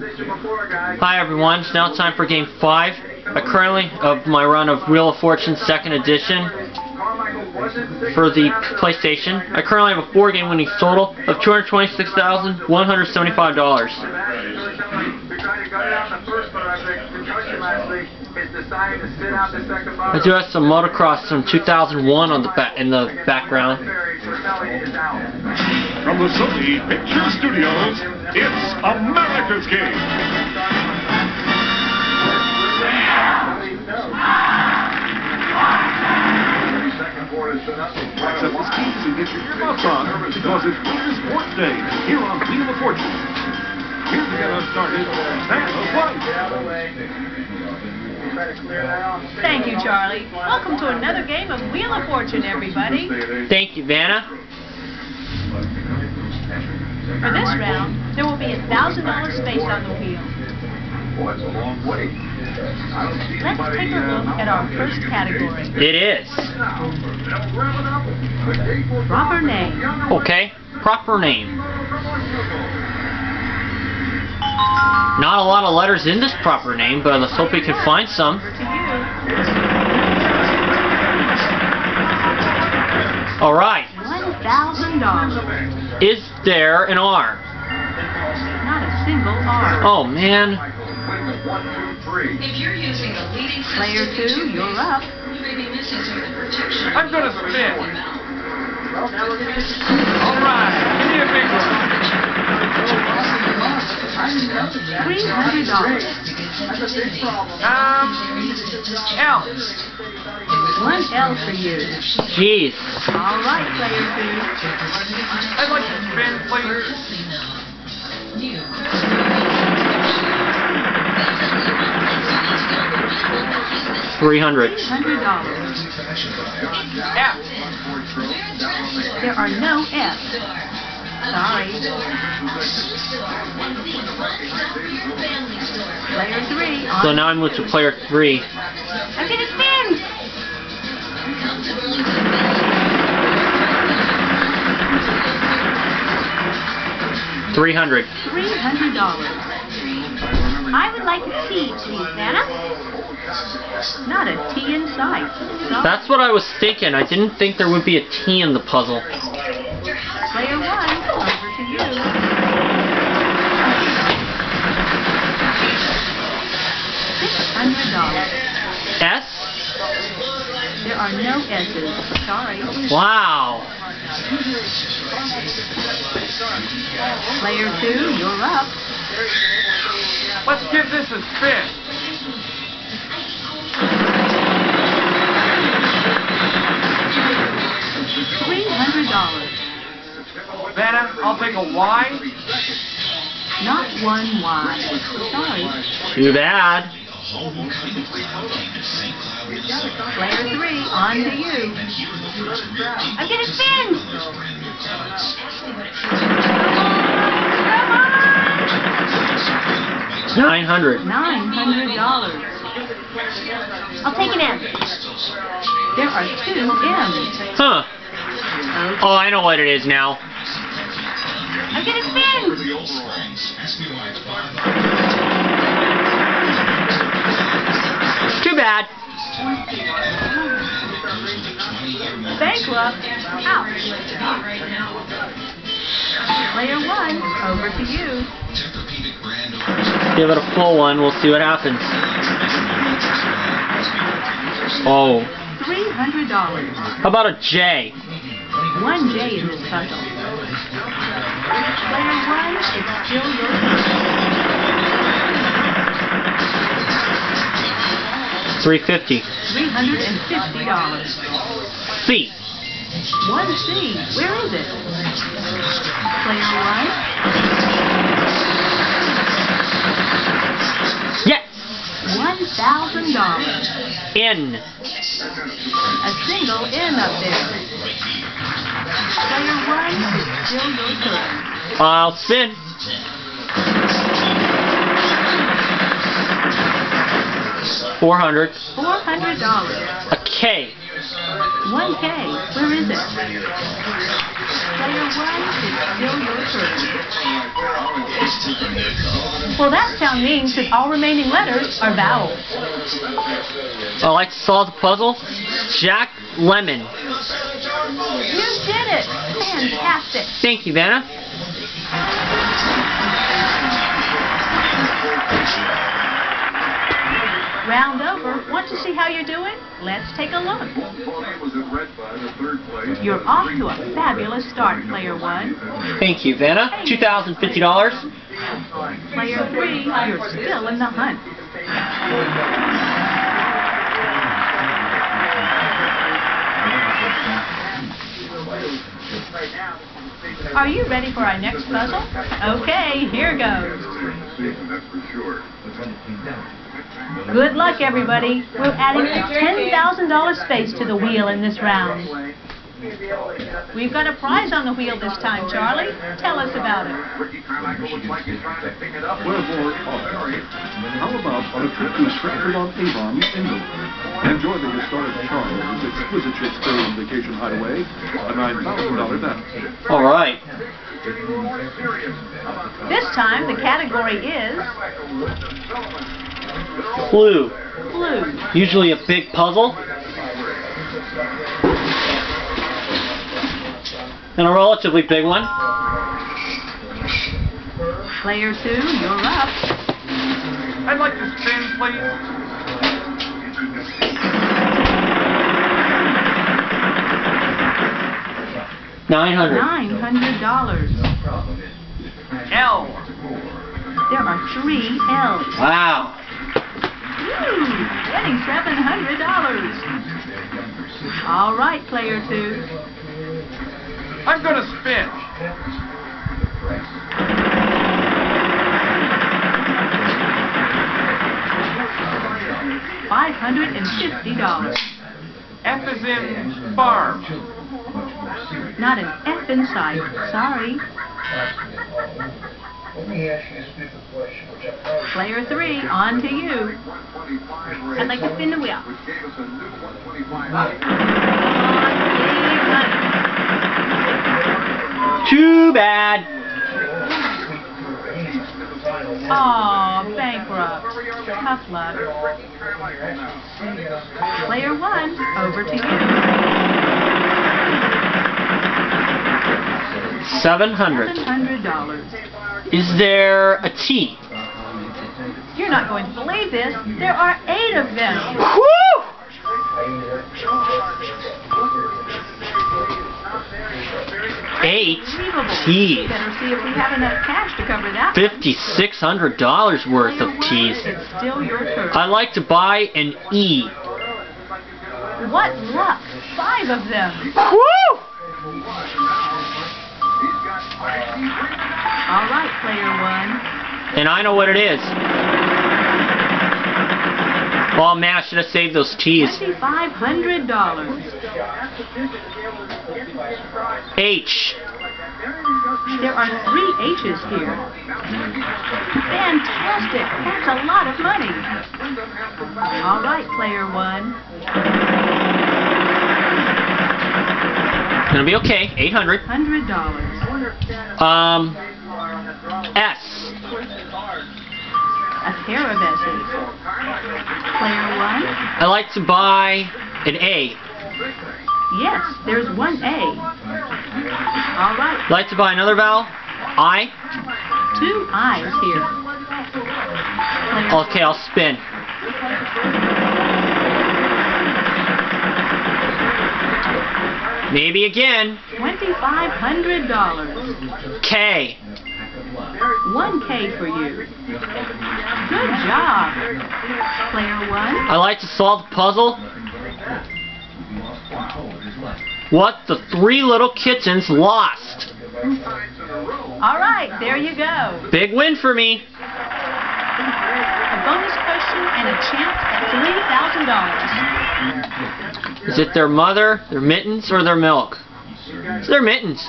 Hi everyone, it's now time for game 5. Uh, currently, of my run of Wheel of Fortune 2nd Edition for the PlayStation. I currently have a 4 game winning total of $226,175. I do have some motocross from 2001 on the in the background. From the Sony Picture Studios, it's America's Game. Set the skis and get your earmuffs on because it's Winter Sports Day here on Wheel of Fortune. Here to get us started, Vanna White. Thank you, Charlie. Welcome to another game of Wheel of Fortune, everybody. Thank you, Vanna. For this round, there will be a thousand dollar space on the wheel. Let's Let's take a look at our first category. It is. Proper name. Okay, proper name. Not a lot of letters in this proper name, but let's hope we can find some. Alright, One thousand dollars. is there an R? Not a single R. Oh man, If you're using a leading Player two, you're up. you may be missing some of the protection. I'm gonna spin. All right, give me a big one. Three hundred dollars. Um, L. One L for you. jeez. All right, player two. I'd like to spin, please. Three hundred. Hundred dollars. F. There are no F's. Sorry. Player three. So now I move to player three. I'm gonna spin. Three hundred. Three hundred dollars. I would like a T, please, Vanna. Not a T in sight. So, That's what I was thinking. I didn't think there would be a T in the puzzle. player one, over to you. Six hundred dollars. S? There are no S's. Sorry. Wow. Player two, you're up. Let's give this a spin. Three hundred dollars. Vanna, I'll take a Y. Not one Y. Sorry. Too bad. Player three, on to you. I'm gonna spin. Nine hundred. Nine hundred dollars. I'll take an M. There are two M's. Huh. Oh, I know what it is now. I'm gonna spin. Too bad. Bankrupt. Out. Player one, over to you. Give it a full one. We'll see what happens. Oh. $300. How about a J? One J in this puzzle. Player one, it's Jill York. 350 $350. C. One C. Where is it? Player right? Yes. $1,000. N. A single N up there. Player one is still your turn. I'll spin. Four hundred. Four hundred dollars. A K. 1K. Where is it? Player one is still your turn. Well, that sound means that all remaining letters are vowels. I like to solve the puzzle. Jack Lemmon. You did it! Fantastic. Thank you, Vanna. Round over. Want to see how you're doing? Let's take a look. Was it red by the third place? You're off to a fabulous start, player one. Thank you, Vanna. $2,050. Player three, you're still in the hunt. Are you ready for our next puzzle? Okay, here goes. That's for sure. Good luck, everybody. We're adding a $10,000 space to the wheel in this round. We've got a prize on the wheel this time, Charlie. Tell us about it. Ricky Carmichael looks like he's trying to pick it up. Wherefore, how about a trip to Stratford on Avon, England? Enjoy the historic Charles' exquisite Shakespearean vacation hideaway, a $9,000 bet. All right. This time, the category is Clue. clue. Usually a big puzzle. And a relatively big one. Player two, you're up. I'd like to spin, please. Nine hundred. $900. L. There are three L's. Wow. Hmm, Ooh, winning $700. All right, player two. I'm gonna spin. $550. F is in farm. Not an F in sight. Sorry. Player three, on to you. I'd like to spin the wheel. Too bad. Aw, bankrupt. Tough luck. Player one, over to you. Seven hundred. $700. Is there a T? You're not going to believe this. There are eight of them. Woo! Eight Unbelievable. T's. Better see if we have enough cash to cover that. Fifty-six hundred dollars worth of one, teas. It's still your turn. I'd like to buy an E. What luck! Five of them. Woo! All right, player one. And I know what it is. Oh man, I should have saved those teas. Twenty-five hundred dollars. H. There are three H's here. Fantastic! That's a lot of money. All right, player one. Gonna be okay. Eight hundred. Hundred dollars. Um. S. A pair of S's. Player one. I like to buy an A. Yes, there's one A. All right, I'd like to buy another vowel. I. two I's here. Player Okay, I'll spin. Maybe again. Twenty-five hundred dollars. K. One K for you. Good job. Player one. I like to solve the puzzle. What the three little kittens lost. All right, there you go. Big win for me. A bonus question and a chance at three thousand dollars. Is it their mother, their mittens, or their milk? It's their mittens.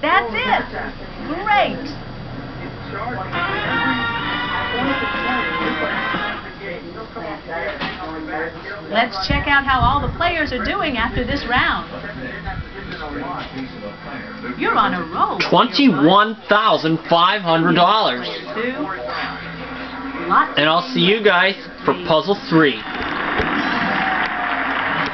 That's it. Great. Let's check out how all the players are doing after this round. You're on a roll. Twenty-one thousand five hundred dollars. And I'll see you guys for puzzle three.